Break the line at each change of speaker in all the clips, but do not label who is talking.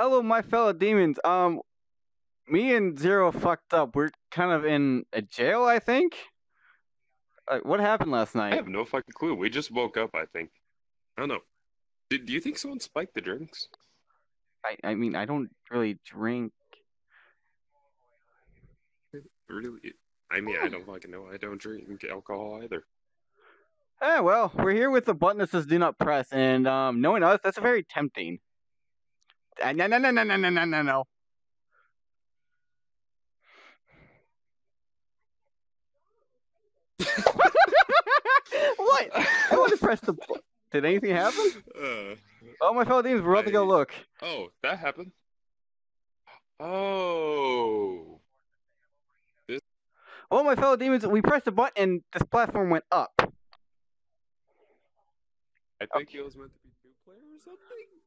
Hello, my fellow demons. Um, me and Zero fucked up. We're kind of in a jail, I think. Like, what happened last night?
I have no fucking clue. We just woke up, I think. I don't know. Do, do you think someone spiked the drinks?
I, I mean, I don't really drink.
Really? I mean, I don't fucking know. I don't drink alcohol either.
Eh, well, we're here with the button that says "Do not press," and um, knowing us, that's very tempting. Uh, no, no, no, no, no, no, no, no. what? I want to press the. Did anything happen?
Uh,
oh, my fellow demons, we're about to go look.
Oh, that happened. Oh.
This... Oh, my fellow demons, we pressed the button and this platform went up.
I think okay. it was meant to be two player or something.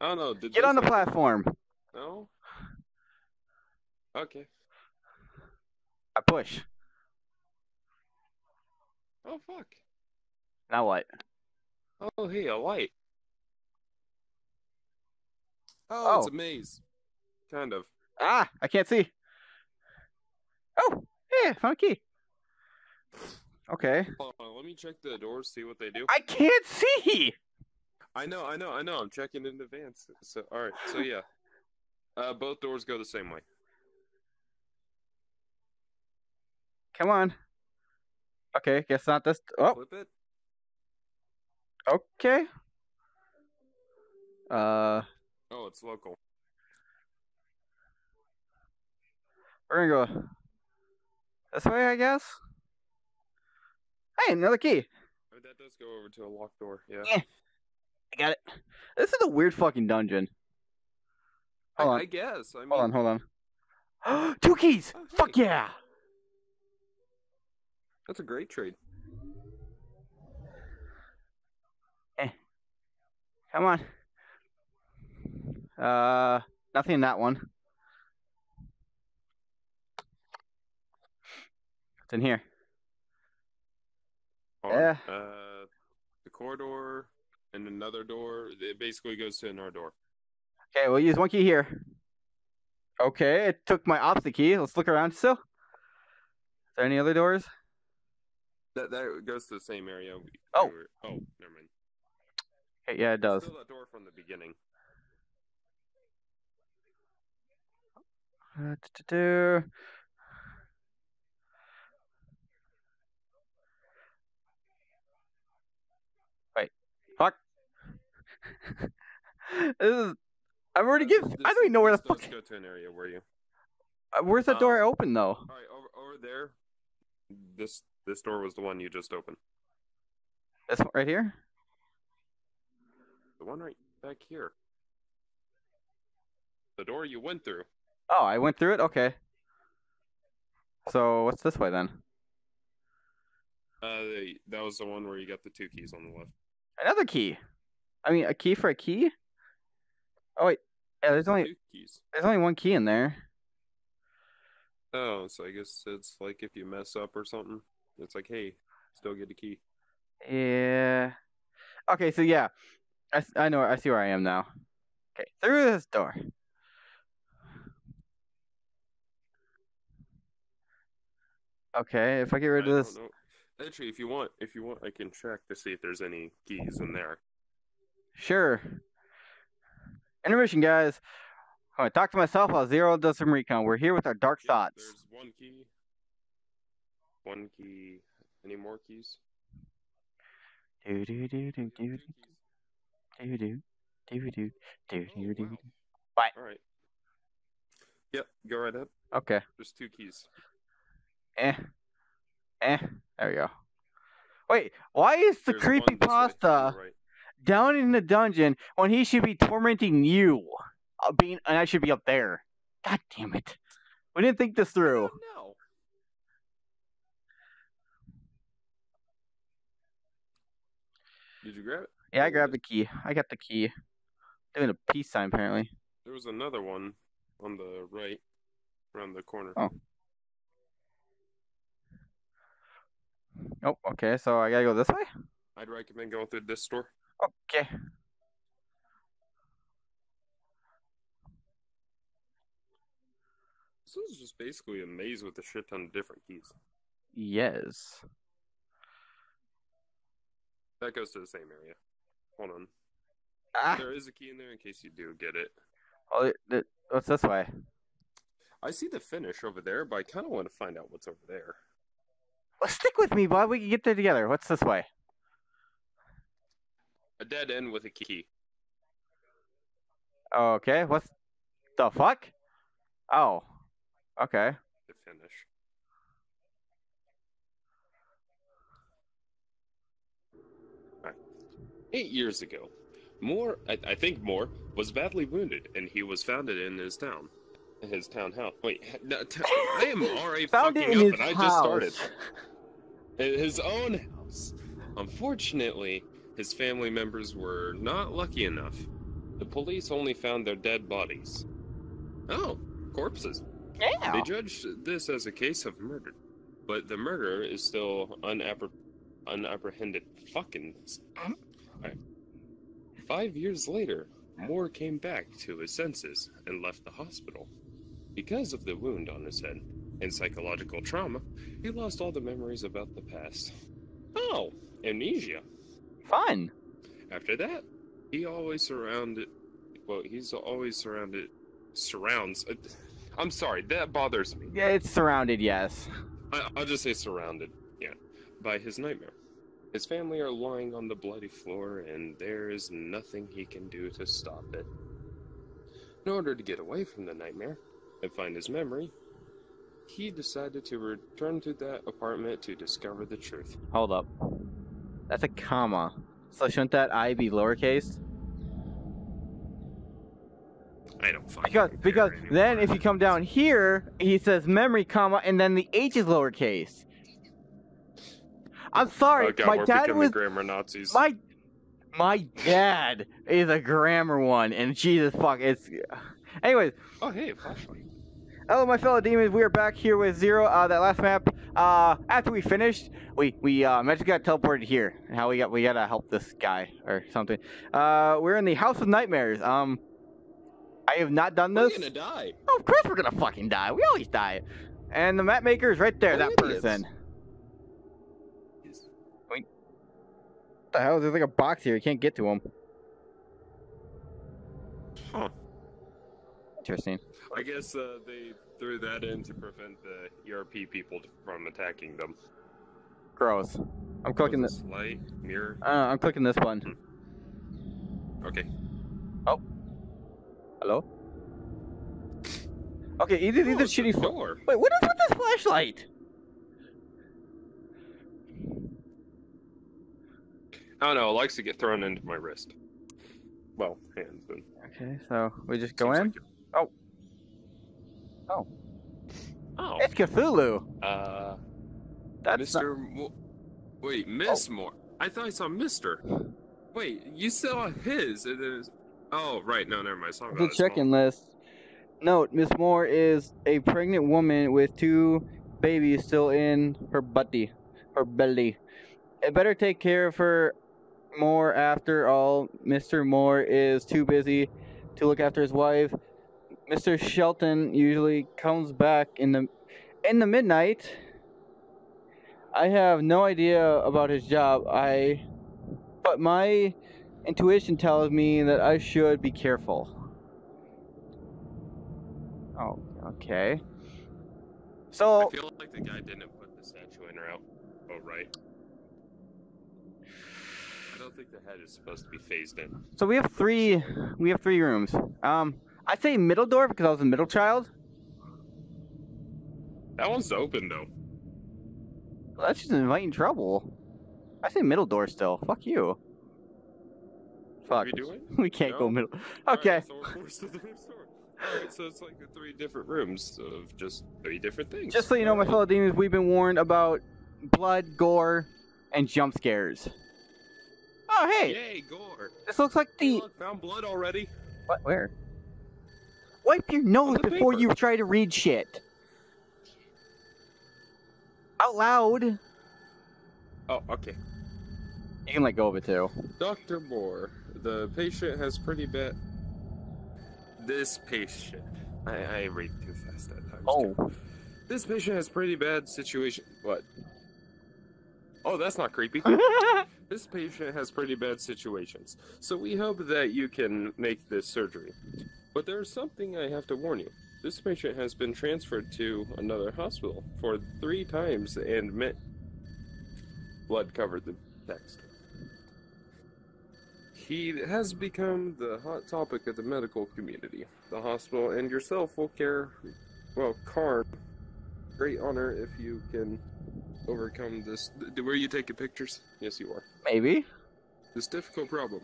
I don't know. Did
Get on the
happen?
platform.
No. Okay.
I push.
Oh fuck.
Now what?
Oh hey, a light. Oh, it's
Oh.
a maze. Kind of.
Ah, I can't see. Oh, yeah, found a key. Okay.
Hold on, let me check the doors, see what they do.
I can't see.
I know, I know, I know. I'm checking in advance. So, all right. So yeah, uh, both doors go the same way.
Come on. Okay, guess not this. Oh,
Flip it.
okay. Uh,
Oh, it's local.
we're gonna go this way, I guess. Hey, another key.
Oh, that does go over to a locked door. Yeah.
I got it. This is a weird fucking dungeon.
I,
Hold on.
I guess. I mean,
Hold on, hold on. Two keys.
Oh,
Fuck yeah.
that's a great trade.
Come on. Uh, nothing in that one. What's in here? Yeah.
Uh, the corridor and another door. It basically goes to another door.
Okay, we'll use one key here. Okay, it took my opposite key. Let's look around still. Is there any other doors?
That that goes to the same area. we-
Oh.
we were- oh, never mind.
Okay, yeah, it does.
Still that door from the beginning.
Uh, do-do-do. Wait, fuck. this is. I've already given. I don't even know where the fuck.
does go to an area where you.
uh, Where's the door
Um,
open though?
All right, over over there. This this door was the one you just opened.
This one right here.
The one right back here. The door you went through.
Oh, I went through it. Okay. So what's this way then?
Uh, the, that was the one where you got the two keys on the left.
Another key. I mean, a key for a key. Oh wait, yeah. There's only
keys.
there's only one key in there.
Oh, so I guess it's like if you mess up or something, it's like, hey, still get the key.
Yeah. Okay, so yeah, I, I know I see where I am now. Okay, through this door. Okay, if I get rid
I
of this,
don't. Actually, if you want, if you want, I can check to see if there's any keys in there.
Sure. Intermission, guys. I'm gonna talk to myself while Zero does some recon. We're here with our dark
Yep,
thoughts.
There's one key. One key. Any more keys?
Do do do do do do do do do do do do
Oh,
do. What?
All right. Yep, go right up.
Okay.
There's two keys.
Eh. Eh. There we go. Wait, why is the
There's
creepy
one this way,
pasta?
right.
Down in the dungeon when he should be tormenting you, uh, being and I should be up there. God damn it! We didn't think this through.
No. Did you grab it?
Yeah, I grabbed the key. I got the key. Doing a peace sign apparently.
There was another one on the right, around the corner.
Oh. Oh, okay. So I gotta go this way.
I'd recommend going through this door.
Okay.
So this is just basically a maze with a shit ton of different keys.
Yes.
That goes to the same area. Hold on.
Ah.
There is a key in there in case you do get it.
Oh, what's oh, this way?
I see the finish over there, but I kind of want to find out what's over there.
Well, stick with me, Bob. We can get there together. What's this way?
A dead end with a key.
Okay, what's the fuck? Oh, okay.
The finish. Alright. Eight years ago, Moore, I, I think Moore, was badly wounded, and he was founded in his town. His townhouse. Wait, no, t- I am already
Found
fucking
in
up, and I
house.
just started. His own house. Unfortunately, his family members were not lucky enough. The police only found their dead bodies. Oh, corpses.
Yeah.
They judged this as a case of murder, but the murder is still unappre- unapprehended. Fucking. Mm-hmm. Alright. Five years later, Moore came back to his senses and left the hospital. Because of the wound on his head and psychological trauma, he lost all the memories about the past. Oh, amnesia.
Fun.
After that, he always surrounded. Well, he's always surrounded. Surrounds. uh, I'm sorry, that bothers me.
Yeah, it's surrounded. Yes.
I, I'll just say surrounded, yeah, by his nightmare. His family are lying on the bloody floor, and there is nothing he can do to stop it. In order to get away from the nightmare and find his memory, he decided to return to that apartment to discover the truth.
Hold up. That's a comma. So shouldn't that I be lowercase?
I don't fucking
Because because
anymore.
then if you come down here, he says memory comma and then the H is lowercase. I'm sorry,
oh god,
my
we're
dad
becoming
was
grammar Nazis.
my my dad is a grammar one, and Jesus fuck, it's. Anyways,
Oh hey, a flashlight.
Hello my fellow demons. We are back here with Zero. Uh, that last map. Uh, after we finished, we we uh, magically got teleported here. How we got we gotta help this guy or something. Uh, we're in the House of Nightmares. Um, I have not done this.
We're gonna die.
Oh, of course we're gonna fucking die. We always die. And the map maker is right there.
We're
that
idiots.
person. What the hell? There's like a box here. You can't get to him.
Huh.
Interesting.
I guess uh, they threw that in to prevent the ERP people from attacking them.
Gross. I'm clicking this.
Light mirror.
Uh, I'm clicking this button.
Okay. Oh.
Hello. Okay, either
Oh, a
shitty.
floor.
Wait, what is with this flashlight?
I don't know. It likes to get thrown into my wrist. Well, hands. But
Okay, so we just go
seems
in.
like
Oh. Oh.
Oh.
It's Cthulhu.
Uh,
That's not-
Mr. Mo- Wait, Miss Moore. I thought I saw Mister. Wait, you saw his. It's... Oh, right. No, never mind. It's not
The
about
check-in list. Note: Miss Moore is a pregnant woman with two babies still in her butty, her belly. It better take care of her more. After all, Mr. Moore is too busy to look after his wife. Mr. Shelton usually comes back in the in the midnight. I have no idea about his job. I, but my intuition tells me that I should be careful. Oh, okay. So,
I feel like the guy didn't put the statue in or out. Oh, right. I don't think the head is supposed to be phased in.
so we have three, we have three rooms. Um, I say middle door because I was a middle child.
That one's open though.
Well, that's just inviting trouble. I say middle door still. Fuck you. Fuck.
We?
We can't go middle. Okay.
so we're forced to the next door. Alright, so it's like the three different rooms of just three different things.
Just so you know, my fellow demons, we've been warned about blood, gore, and jump scares. Oh, hey!
Yay, gore!
This looks like
Hey,
the.
look, found blood already.
What? Where? Wipe your nose before
paper.
you try to read shit. Out loud.
Oh, okay.
You can let go of it too.
Dr. Moore, the patient has pretty bad. This patient I, I read too fast at times.
Oh,
This patient has pretty bad situation. What? Oh, that's not creepy. this patient has pretty bad situations, so we hope that you can make this surgery. But there's something I have to warn you. This patient has been transferred to another hospital for three times and met. Blood covered the text. He has become the hot topic of the medical community. The hospital and yourself will care, well, Karn, great honor if you can overcome this. D- Were you taking pictures? Yes, you are.
maybe.
This difficult problem.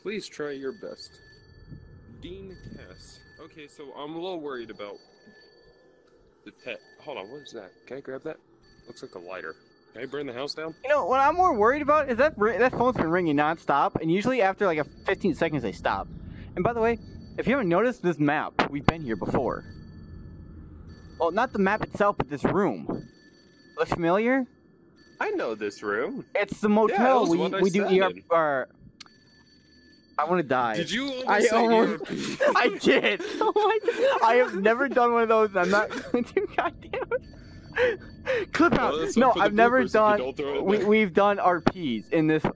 Please try your best. Dean Cass. Okay, so I'm a little worried about the pet. Hold on, what is that? Can I grab that? Looks like a lighter. Can I burn the house down?
You know what I'm more worried about is that that phone's been ringing nonstop, and usually after like a 15 seconds they stop. And by the way, if you haven't noticed this map, we've been here before. Well, not the map itself, but this room. Look familiar?
I know this room.
It's the motel
was
we we do ER.
in.
I want to die.
Did you almost
I almost- I did. Oh my! god. I have never done one of those. I'm not going to. God damn it. Clip out.
Well,
no,
up for the
I've never
bloopers if you
done.
don't throw it
We, we've done RPs in this. And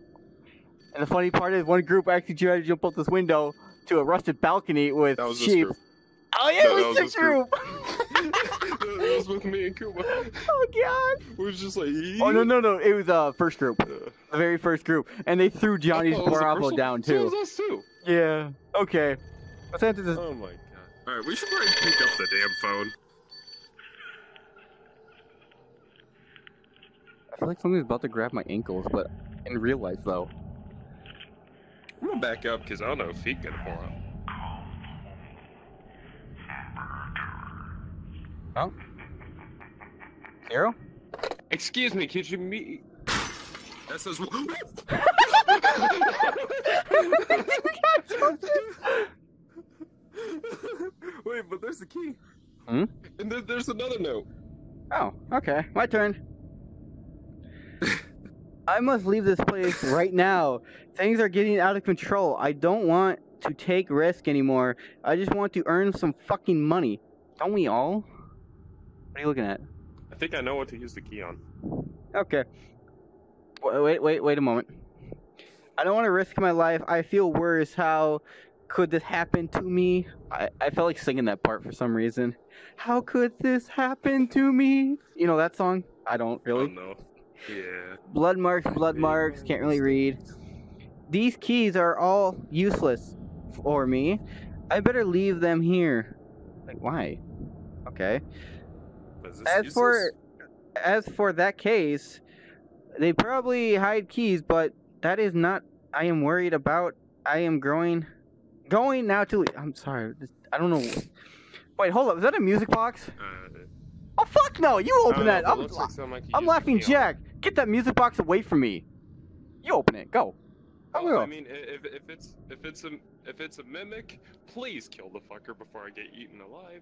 the funny part is, one group actually tried to jump out this window to a rusted balcony with
That was
sheep. Oh yeah,
No,
it was
was
this
group.
group.
that was with me and Kuma.
oh god.
We was just like.
Oh no no no! It was uh first group,
Uh,
the very first group, and they threw Johnny's
oh, it was the
Bravo down
So it
too.
was us too.
Yeah. Okay. Let's answer this.
Oh my god. Alright, we should probably pick up the damn phone.
I feel like something's about to grab my ankles, but in real life though.
I'm gonna back up because I don't know if feet gonna pull out.
Oh. Zero?
Excuse me, could you meet? That says. Wait, but there's the key.
Hmm?
And then there's another note.
Oh, okay. My turn. I must leave this place right now. Things are getting out of control. I don't want to take risk anymore. I just want to earn some fucking money. Don't we all? What are you looking at?
I think I know what to use the key on.
Okay. Wait, wait, wait, a moment. I don't want to risk my life. I feel worse. How could this happen to me? I, I felt like singing that part for some reason. How could this happen to me? You know that song? I don't really.
Oh no. Yeah.
Blood marks, blood marks, can't really read. These keys are all useless for me. I better leave them here. Like, why? Okay.
Is this
As for as for that case, they probably hide keys, but that is not I am worried about. I am growing going now to I'm sorry. I don't know. Wait, hold up. Is that a music box?
Uh,
Oh fuck no. You open
know,
that.
but
I'm
like
I'm laughing
key on.
Jack. Get that music box away from me. You open it. Go. I will.
I mean, if, if it's if it's a if it's a mimic, please kill the fucker before I get eaten alive.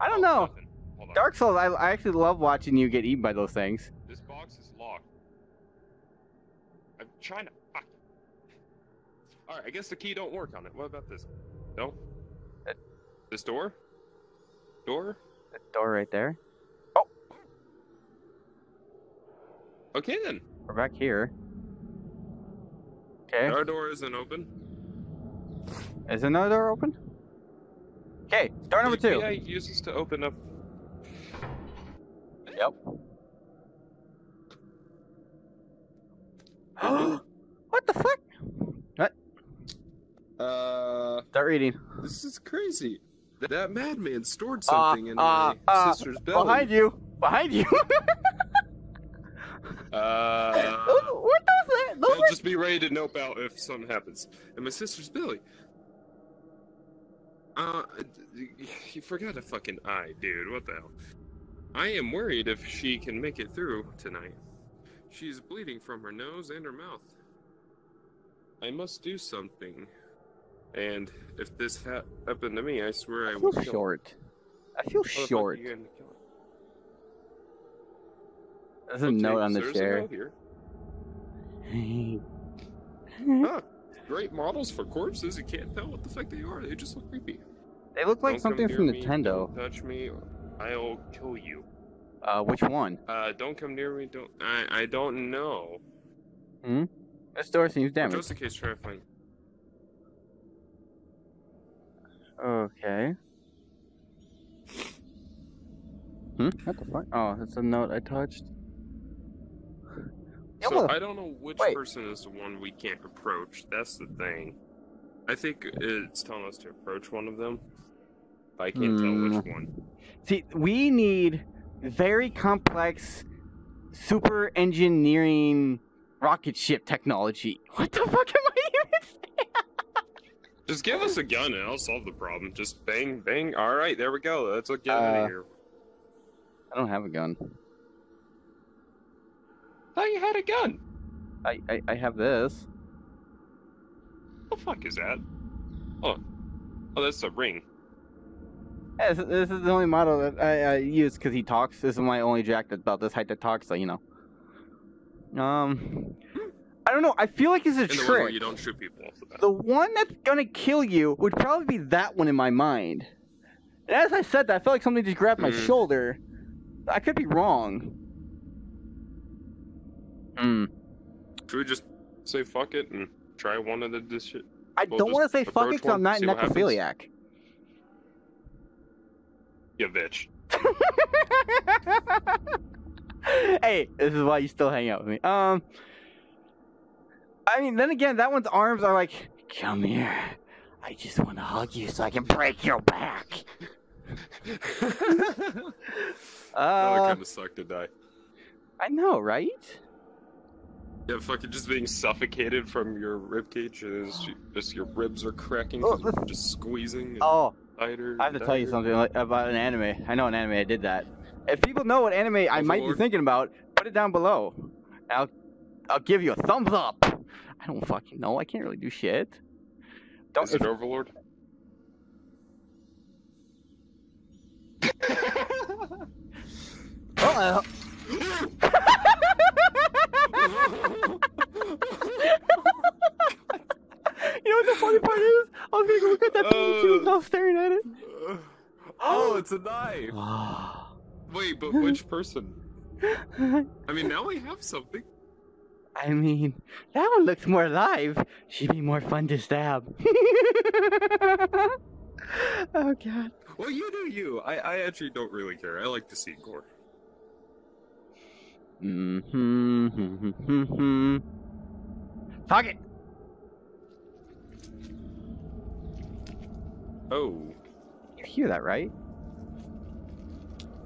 I don't
Oh,
know.
nothing. Hold on.
Dark Souls, I, I actually love watching you get eaten by those things.
This box is locked. I'm trying to. Fuck. All right, I guess the key don't work on it. What about this? No.
Uh,
This door. Door.
The door right there. Oh.
Okay then.
We're back here. Okay.
Our door isn't open.
Is another door open? Okay, door number two.
Yeah, I use to open up.
Yep. what the fuck? What?
Uh,
Start reading.
this is crazy. That, that madman stored
Uh,
something in
uh,
my
uh,
sister's belly.
Behind you. Behind you.
Uh,
what does that? Those
I'll
are-
just be ready to nope out if something happens. And my sister's Billy. Uh, you forgot a fucking eye, dude. What the hell? I am worried if she can make it through tonight. She's bleeding from her nose and her mouth. I must do something. And if this ha- happened to me, I swear I,
I
will
feel short. I feel short.
you gonna kill?
There's a
Okay,
note on the
there's
chair.
here. Huh. Great models for corpses. You can't tell what the fuck they are. They just look creepy.
They look like
Don't
something from
me,
Nintendo.
Touch me. I'll kill you.
Uh, which one?
Uh, don't come near me. Don't. I. I don't know. Hmm.
This door seems damaged.
Just in case, try to find.
Okay. Hmm? What the fuck? Oh, that's a note I touched.
So I don't know which
wait.
person is the one we can't approach. That's the thing. I think it's telling us to approach one of them. But I can't tell which
Hmm.
one.
See, we need very complex, super engineering rocket ship technology. What the fuck am I even saying?
Just give us a gun and I'll solve the problem. Just bang, bang. All right, there we go. Let's get out
Uh,
of here.
I don't have a gun.
Thought you had a gun.
I, I, I have this.
What the fuck is that? Oh, oh, that's a ring.
Yeah, this, this is the only model that I, I use because he talks. This is my only jack that's about this height that talks, so you know. Um, I don't know. I feel like it's a
In the one where
trick.
you don't shoot people the
one that's gonna kill you would probably be that one in my mind. And as I said that, I felt like something just grabbed my
Mhm.
shoulder. I could be wrong. Hmm.
Should we just say fuck it and try one of the this shit?
I
We'll
don't want to say fuck it because I'm not necrophiliac.
You bitch.
hey, this is why you still hang out with me. Um, I mean, then again, that one's arms are like, come here. I just want to hug you so I can break your back.
that
Uh,
kind of sucked to die.
I know, right?
Yeah, fucking just being suffocated from your rib cage is just your ribs are cracking
Oh,
just squeezing and
Oh,
tighter.
I have to tell you something like, about an anime. I know an anime. I did that. If people know what anime I might be thinking about, put it down below. I'll I'll give you a thumbs up. I don't fucking know. I can't really do shit. Don't.
Is it Overlord?
Oh, you know what the funny part is? I was gonna go look at that thing. She was
Uh.
all staring at it.
oh, it's a knife. Wait, but which person? I mean, now we have something.
I mean, that one looks more alive. She'd be more fun to stab. oh god.
Well, you do you. I, I actually don't really care. I like to see gore.
Mm-hmm. Fuck it.
Oh,
You hear that, right?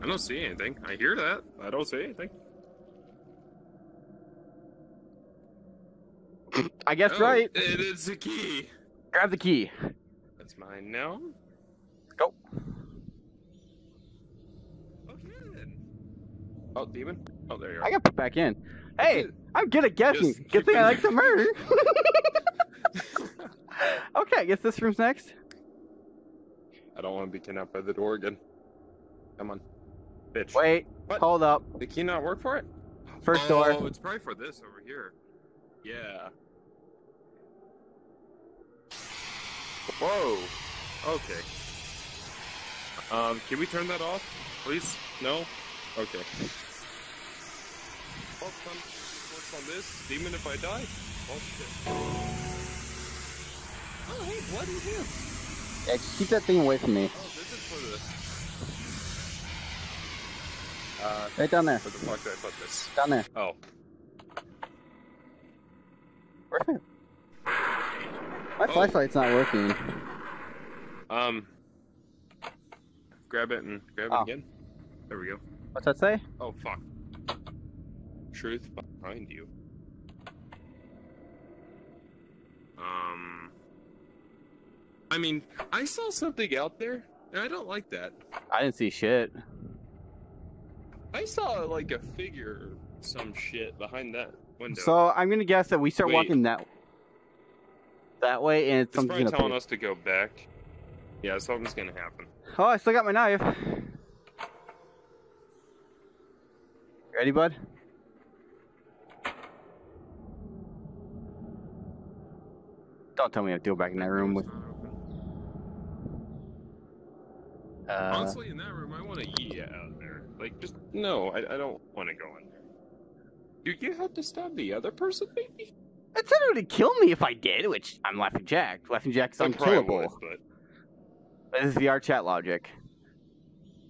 I don't see anything. I hear that. I don't see anything.
I guess
Oh,
right.
It is a key.
Grab the key.
That's mine now.
Go.
Okay. Oh, demon. Oh, there you are.
I got put back in. Hey, I'm good at guessing.
Just
Good thing I like to murder. okay, I guess this room's next.
I don't want to be kidnapped by the door again. Come on, bitch.
Wait,
What?
hold up.
The key not work for it?
First
oh,
door.
it's probably for this over here. Yeah. Whoa. Okay. Um, can we turn that off, please? No. Okay. Well, fun. Works on this. Demon, if I die. Oh shit. Oh hey, blood in here.
Yeah, keep that thing away from me.
Oh, this is for the. Uh,
Right down there.
where the fuck did I put this?
Down there.
Oh.
Where's my... My
Oh.
flashlight's not working.
Um. Grab it and grab
Oh.
it again. There we go.
What's that say?
Oh fuck. Truth behind you. Um. I mean, I saw something out there, and I don't like that.
I didn't see shit.
I saw like a figure, or some shit behind that window.
So I'm gonna guess that we start
Wait.
walking that that way, and
it's
something's
probably
gonna.
telling
Pop.
us to go back. Yeah, something's gonna happen.
Oh, I still got my knife. Ready, bud? Don't tell me I have to go back in that room with. Uh,
Honestly, in that room, I want to eat you out there. Like, just no, I, I don't want to go in there. Do you have to stab the other person, maybe?
it said it would kill me if I did, which I'm Laughing Jack. Laughing Jack's
I probably
unkillable.
would, but
This is VRChat logic.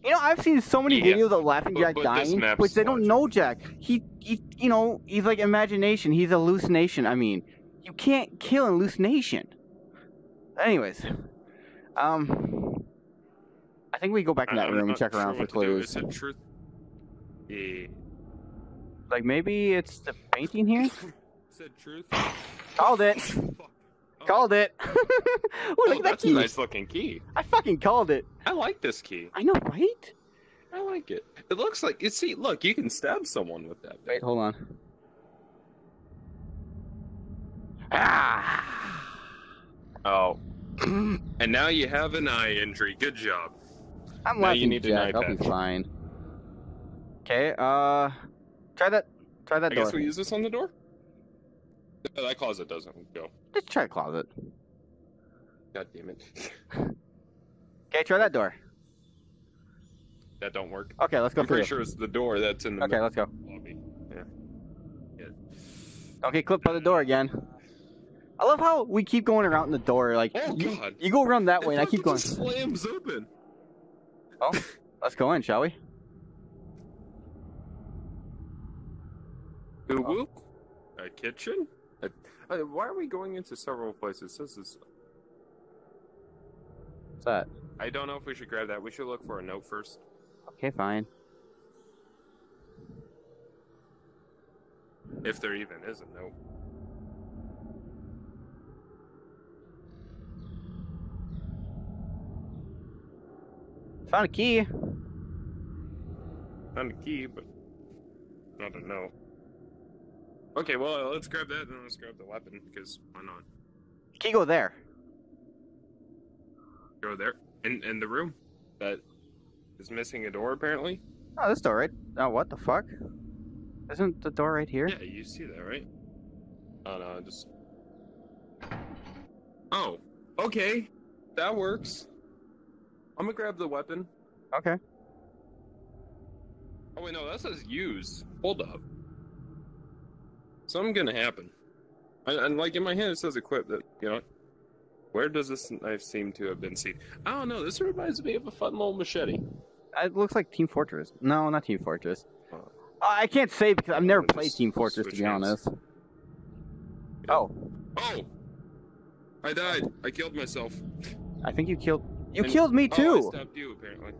You know, I've seen so many
Yeah,
videos of Laughing Jack
but this
dying, which they don't
logic.
know Jack. He, he, you know, he's like imagination. He's hallucination. I mean, you can't kill hallucination. Anyways, um, I think we go back in that
I'm
room and check
sure
around for
what to do.
clues.
Is it truth? Yeah.
Like maybe it's the painting here.
it truth?
Called it.
Oh.
Called it. Ooh,
Oh,
look at that
that's
key.
a nice looking key.
I fucking called it.
I like this key.
I know, right?
I like it. It looks like you see. Look, you can stab someone with that.
Wait, hold on. Ah.
Oh, and now you have an eye injury. Good job.
I'm
Now you
laughing,
need an
Jack.
eye
I'll be fine. Okay, uh, try that. Try that
I
door.
guess we use this on the door. No, that closet doesn't go.
Just try the closet.
God damn it.
Okay, try that door.
that don't work.
Okay, let's go
I'm
through.
pretty sure it's the door that's in the
Okay, let's go.
lobby. Yeah. Yeah.
Okay, clip by the door again. I love how we keep going around the door. Like,
Oh,
you,
God.
you go around that way, and I keep going.
fucking slams open.
Let's go in, shall we?
Whoop. A kitchen? A, uh, why are we going into several places? This is.
What's that?
I don't know if we should grab that. We should look for a note first.
Okay, fine.
If there even is a note.
Found a key.
Found a key, but I don't know. Okay, well, let's grab that and let's grab the weapon, because why not?
Key go there.
Go there. In, in the room that is missing a door, apparently.
Oh, this door right. Oh, what the fuck? Isn't the door right here?
Yeah, you see that, right? Oh no, I just. Oh, okay, that works. I'm gonna grab the weapon.
Okay.
Oh wait, no, that says use. Hold up. Something gonna happen. And, and like in my hand, it says equip. That you know. Where does this knife seem to have been seen? I don't know. This reminds me of a fun little machete.
It looks like Team Fortress. No, not Team Fortress. Uh, I can't say because I've never played Team Fortress to be
hands.
honest.
Yeah.
Oh,
Oh, I died. I killed myself.
I think you killed. You
And-
killed me too. Oh.
I stabbed you apparently.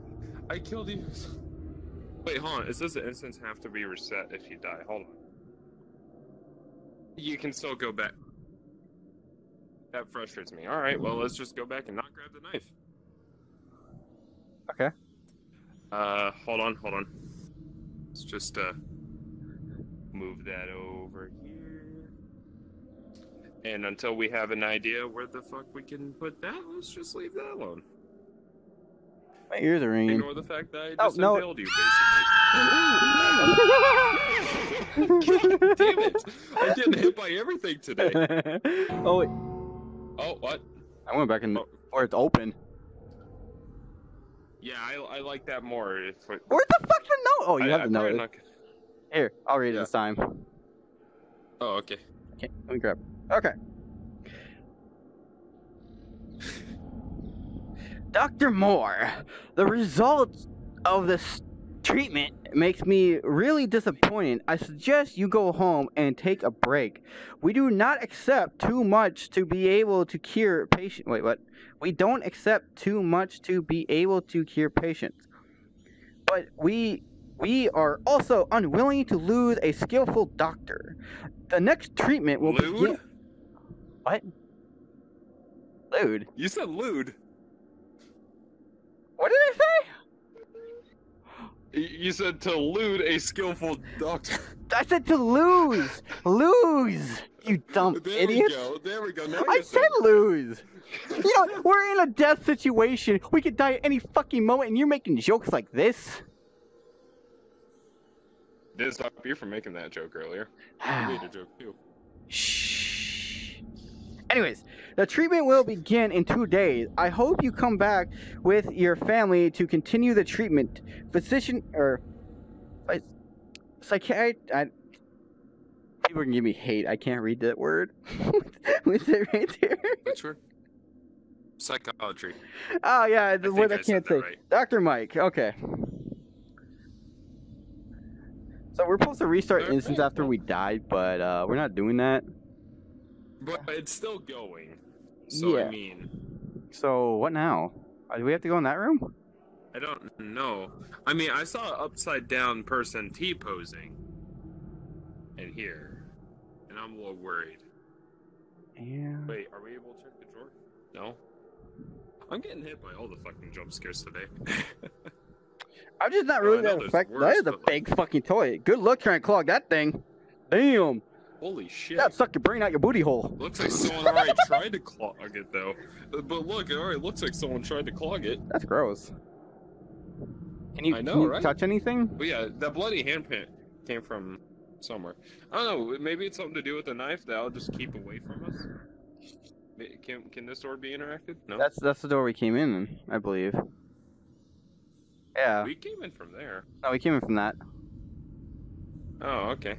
I killed you. Wait, hold on. It says the instance have to be reset if you die. Hold on. You can still go back. That frustrates me. All right, well, let's just go back and not grab the knife.
Okay.
Uh, hold on, hold on. Let's just uh move that over here. And until we have an idea where the fuck we can put that, let's just leave that alone.
My ears are ringing.
Ignore the fact that I
Oh,
just
no.
impaled you, basically. God damn it! I'm getting hit by everything today.
oh wait,
Oh, what?
I went back in
Oh.
where it's open.
Yeah, I, I like that more. If we,
Where's the fuck the note? Oh, you
I,
have
I
the note.
not-
Here, I'll read it this time.
Oh, okay.
Okay, let me grab. Okay. Dr. Moore, the results of this treatment makes me really disappointed. I suggest you go home and take a break. We do not accept too much to be able to cure patient. Wait, what? We don't accept too much to be able to cure patients. But we we are also unwilling to lose a skillful doctor. The next treatment will
Lewd?
begin. What? Lewd?
You said lewd.
What did I say?
You said to lewd a skillful doctor.
I said to lose. lose. You dumb
there
idiot.
we go. There we go. Now
I said
saying-
lose. You know, we're in a death situation. We could die at any fucking moment, and you're making jokes like this.
Didn't stop you from making that joke earlier. I made a joke too.
Shh. Anyways, the treatment will begin in two days. I hope you come back with your family to continue the treatment. Physician or psy- psychiatrist. I, people can give me hate. I can't read that word. What's it right there?
Which word? Psychology.
Oh yeah, the
I
word I
I
can't say.
right.
Dr. Mike. Okay. So we're supposed to restart instance after we died, but uh, we're not doing that.
But it's still going. So
Yeah.
I mean,
So what now? Uh, Do we have to go in that room?
I don't know. I mean, I saw an upside down person T posing in here, and I'm a little worried.
Yeah.
Wait, are we able to check the drawer? No. I'm getting hit by all the fucking jump scares today.
I'm just not
Oh,
really
know
that affected. That is a
but, like-
big fucking toy. Good luck trying to clog that thing. Damn.
Holy shit!
That suck your brain out your booty hole.
Looks like someone already tried to clog it though. But look, it already looks like someone tried to clog it.
That's gross. Can you,
I know,
can you
right?
touch anything?
But yeah, that bloody handprint came from somewhere. I don't know. Maybe it's something to do with the knife that I'll just keep away from us. Can can this door be interacted? No.
That's that's the door we came in, in, I believe. Yeah.
we came in from there.
No, we came in from that.
Oh, okay.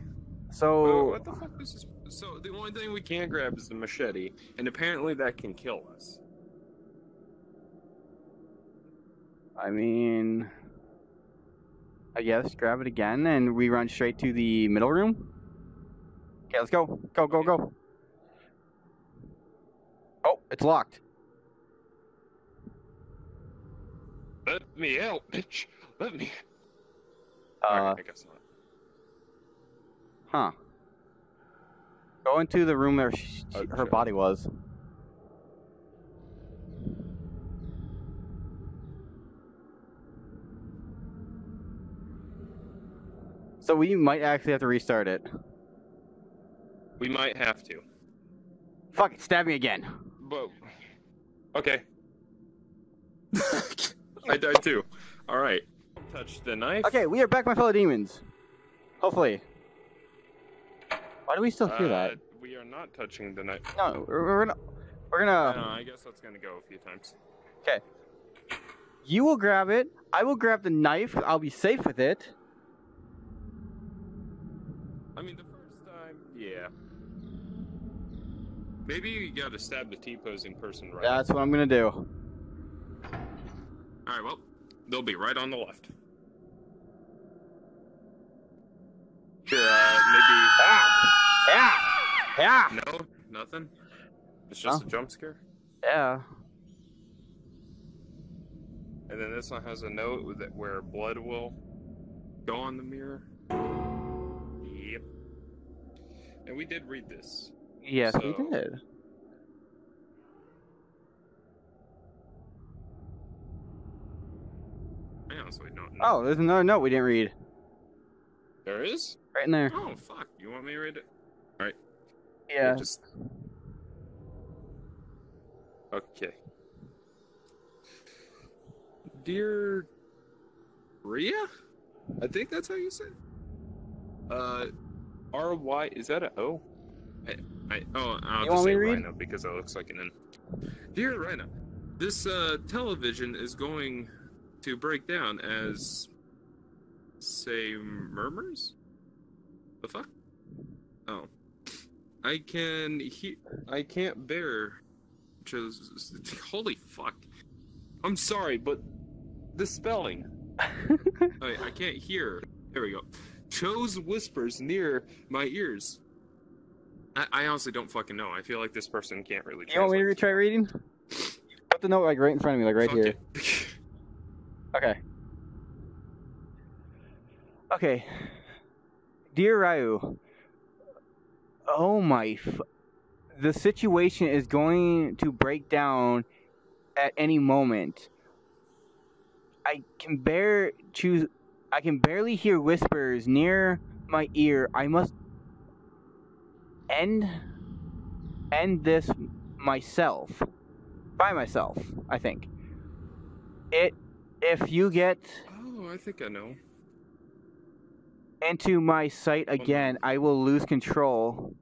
So
Well, what the fuck is this? So the only thing we can grab is the machete, and apparently that can kill us.
I mean, I guess grab it again and we run straight to the middle room. Okay, let's go. Go, go, go. Oh, it's locked.
Let me out, bitch. Let me.
Uh,
Alright, I guess not.
Huh. Go into the room where sh
Oh,
her body was. So we might actually have to restart it.
We might have to,
Fuck it, stab me again.
but okay. I died too. All right. Touch the knife.
Okay, we are back, my fellow demons. Hopefully. Why do we still hear
Uh,
that?
We are not touching the knife.
No, we're, we're gonna. We're
Uh,
gonna.
No, I guess that's gonna go a few times. Okay.
You will grab it. I will grab the knife. I'll be safe with it.
I mean, the first time, yeah. Maybe you gotta stab the T-posing person right.
That's what I'm gonna do.
All right. Well, they'll be right on the left. Uh,
Yeah. Yeah.
No, nothing. It's just
Oh.
a jump scare.
Yeah.
And then this one has a note with it where blood will go on the mirror. Yep. And we did read this.
Yes, we did.
I honestly don't know.
Oh, there's another note we didn't read.
There is?
Right in there.
Oh, fuck. You want me to read it?
Yeah.
Just... Okay. Dear Ria? I think that's how you say it. Uh, R Y is that a O? I, I oh I'll
You
just
want me
say
to read?
Because it looks like an N. Dear Rhino, this uh, television is going to break down as say murmurs. The fuck? Oh, I can he I can't bear. Just holy fuck. I'm sorry, but the spelling. I, I can't hear. There we go. Chose whispers near my ears. I, I honestly don't fucking know. I feel like this person can't really.
you want me to try reading? Put the note like right in front of me, like right
Fuck
here. Okay. Okay. Dear Ryu, oh my. F- the situation is going to break down at any moment. I can bear choose. I can barely hear whispers near my ear. I must end end this myself by myself. I think it. If you get
oh, I think I know.
Into my sight again, I will lose control.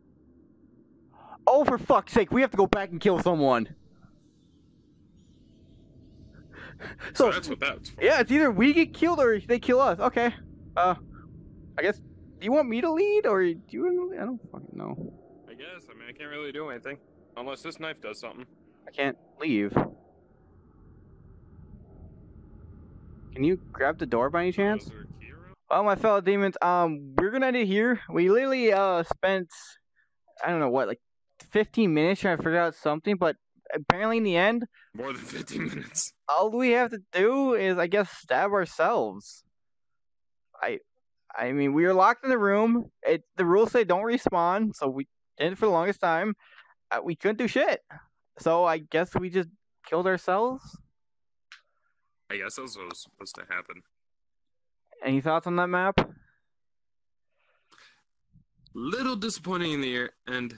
Oh, for fuck's sake, we have to go back and kill someone.
So,
So,
that's what that's for.
yeah, it's either we get killed or they kill us. Okay. Uh, I guess. Do you want me to lead or do you? want to lead? I don't fucking know.
I guess. I mean, I can't really do anything unless this knife does something.
I can't leave. Can you grab the door by any chance?
Is there a key around?
Well, my fellow demons, um, we're gonna end it here. We literally uh spent, I don't know what, like 15 minutes trying to figure out something, but apparently in the end,
More than 15 minutes.
all we have to do is, I guess, stab ourselves. I, I mean, we were locked in the room. It the rules say don't respawn, so we did it for the longest time. Uh, we couldn't do shit, so I guess we just killed ourselves.
I guess that's what was supposed to happen.
Any thoughts on that map?
Little disappointing in the air and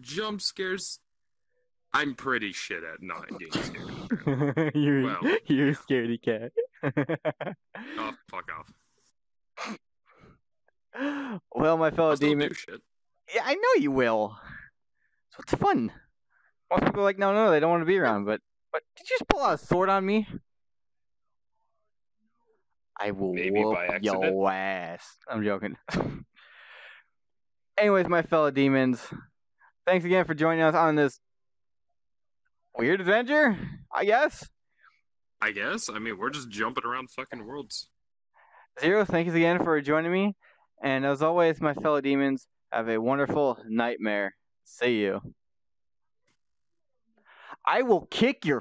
jump scares. I'm pretty shit at not getting scared.
you're
Well.
you're a scaredy cat.
oh, fuck off.
well, my fellow demon.
do shit.
Yeah, I know you will. So it's fun. Most people are like, no, no, they don't want to be around. But, but did you just pull out a sword on me? I will
Maybe
whoop your ass. I'm joking. Anyways, my fellow demons, thanks again for joining us on this weird adventure. I guess.
I guess. I mean, we're just jumping around fucking worlds.
Zero, thanks again for joining me. And as always, my fellow demons, have a wonderful nightmare. See you. I will kick your